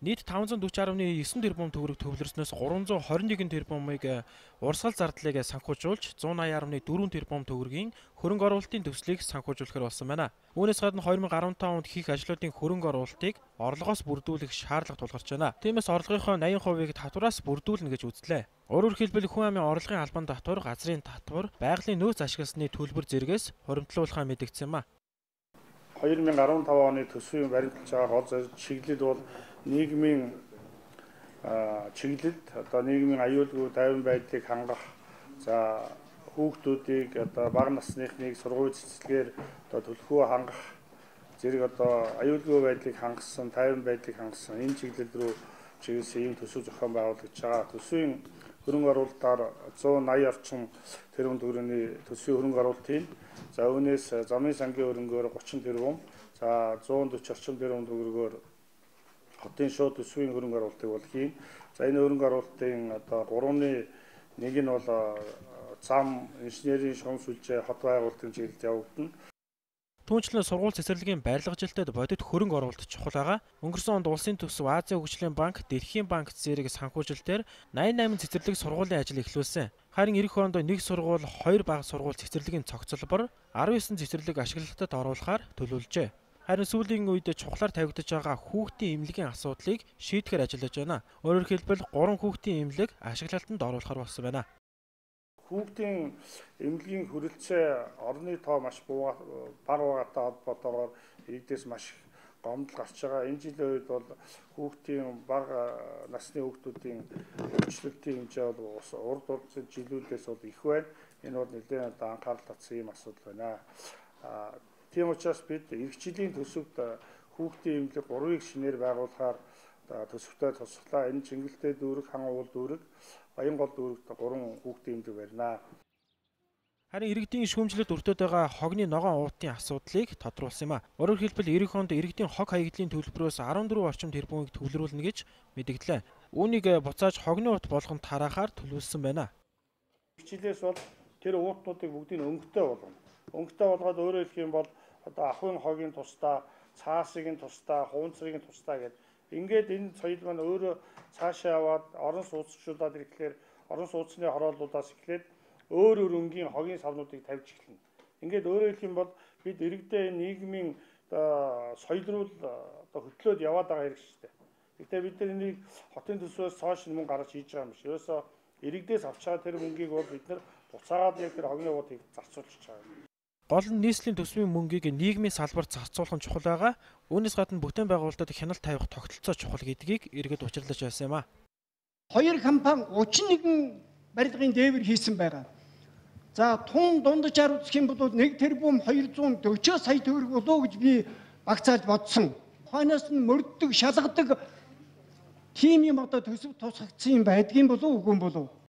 Нийт 540.9 тэрбум төгрөг төвлөрснөөс 321 тэрбумыг урсгал зардлыг санхүүжуулж 180.4 тэрбум төгрөгийн хөрөнгө оруулалтын төслийг санхүүжүүлэхээр болсон байна. Үүнээс гадна 2015 онд хийх ажлуудын хөрөнгө оруулалтыг орлогоос бүрдүүлэх шаардлага тулгарч байна. Тиймээс орлогынхоо 80%-ыг татвараас бүрдүүлнэ гэж үзлээ. Өөрөөр хэлбэл хүн амын орлогын албан татвар, газрын татвар, байгалийн нөөц ашигласны төлбөр зэргээс хоримтлуулахаа мэдгдсэн юм а. 2015 оны төсвийн баримталж байгаа гол зорилго чиглэл бол нийгмийн чиглэлд одоо нийгмийн аюулгүй тайван байдлыг хангах за хүүхдүүдийг одоо бага насныхныг сургууль цэцлэгээр одоо төлхөө хангах зэрэг одоо аюулгүй байдлыг хангасан, тайван байдлыг хангасан энэ чиглэл рүү чиглэсэн ийм төсөв зохион байгуулагдж байгаа. Төсвийн хөрөнгө оруулалтаар 180 орчим тэрбум төгрөгийн төсвийн хөрөнгө оруулалтын за үүнээс замын сангийн хөрөнгөөр 30 тэрбум за 140 орчим тэрбум төгрөгөөр хотын шууд төсвийн хөрөнгө оруулалтыг бол хийн. За энэ хөрөнгө оруулалтын одоо 3-ны нэг нь бол зам инженерийн шугам сүлжээ хот байгуулалтын чиглэлд явагдана. Түүнчлэн сургууль цэцэрлэгийн барилгажилтад бодит хөрөнгө оруулалт чухал байгаа. Өнгөрсөн онд улсын төсөв Азийн хөгжлийн банк, Дэлхийн банк зэрэг санхүүжилтээр 88 цэцэрлэг сургуулийн ажил эхлүүлсэн. Харин эх онд нэг сургууль, хоёр бага сургууль цэцэрлэгийн цогцлбор 19 цэцэрлэг ашиглалтад оруулахаар төлөвлөжээ. Харин сүүлийн үед чухлаар тавигдаж байгаа хүүхдийн эмнэлгийн асуудлыг шийдэхээр ажиллаж байна. Өөрөөр хэлбэл 3 хүүхдийн эмнэлэг ашиглалтанд оруулахар болсон байна хүүхдийн эмнэлгийн хүрэлцээ орны тоо маш бага байгаатай холбоотойгоор иргэдээс маш гомдол гарч байгаа. Энэ жилийн үед бол хүүхдийн бага насны хүүхдүүдийн хөгжлөлтийн хэмжээ бол урд урд жилүүдээс бол их байна. Энэ бол нэлээд анхаарал татсан юм асуудал байна. Тийм учраас бид эх жилийн төсөвт хүүхдийн эмнэлэг 3-ыг шинээр байгуулахаар төсөвтэй тусглаа. Энэ чиглэлтэй дүүрэг, хан уул дүүрэг Баянгол дүүрэгт 3 хүүхдийн эмнэлэг барина. Харин иргэдийн шүүмжлэлд өртөөд байгаа хогны ногоон уутын асуудлыг тодруулсан юм а. Өөрөөр хэлбэл эх онд иргэдийн хог хаягдлын төлбөрөөс 14 орчим тэрбумыг төвлөрүүлнэ гэж мэдгдлээ. Үүнийг буцааж хогны уут болгонд тараахаар төлөвлөсөн байна. Хичээлээс бол тэр уутнуудыг бүгдийг өнгөтэй болгоно. Өнгөтэй болгоод өөрөөр хэлэх юм бол одоо ахын хогийн тусдаа, цаасыг нь тусдаа, хуунцрыг нь тусдаа гэдэг Ингээд энэ соёл маань өөрөө цаашаа яваад орон сууцчлуулаад ирэхлээр орон сууцны хорооллуудаас эхлээд өөр өөр өнгийн хогийн савнуудыг тавьж эхэлнэ. Ингээд өөрөөр хэлэх юм бол бид иргэдээ нийгмийн соёл руу оо хөтлөөд яваад байгаа хэрэг шүү дээ. Гэтэ бид нар энийг хотын төсвөөс цааш мөнгө гаргаж хийж байгаа юм биш. Ерөөсөө иргэдээс авч байгаа тэр мөнгийг бол бид нар буцаагаад яг тэр хогны уудыг зарцуулчихж байгаа юм. Гол нь нийслэлийн төсвийн мөнгийг нийгмийн салбарт зарцуулах нь чухал байгаа. Үүнээс гадна бүтээн байгуулалтад хяналт тавих тогтолцоо чухал гэдгийг иргэд учирлаж байсан юм а. Хоёр компани 31 барилгын дээвэр хийсэн байгаа. За тун дунджаар үзэх юм бол 1 тэрбум 240 сая төгрөг болов гэж би багцааж бодсон. Хойноос нь мөрддөг, шалгадаг тийм юм одоо төсөв тусгагдсан юм байдгийн болов уу үгүй болов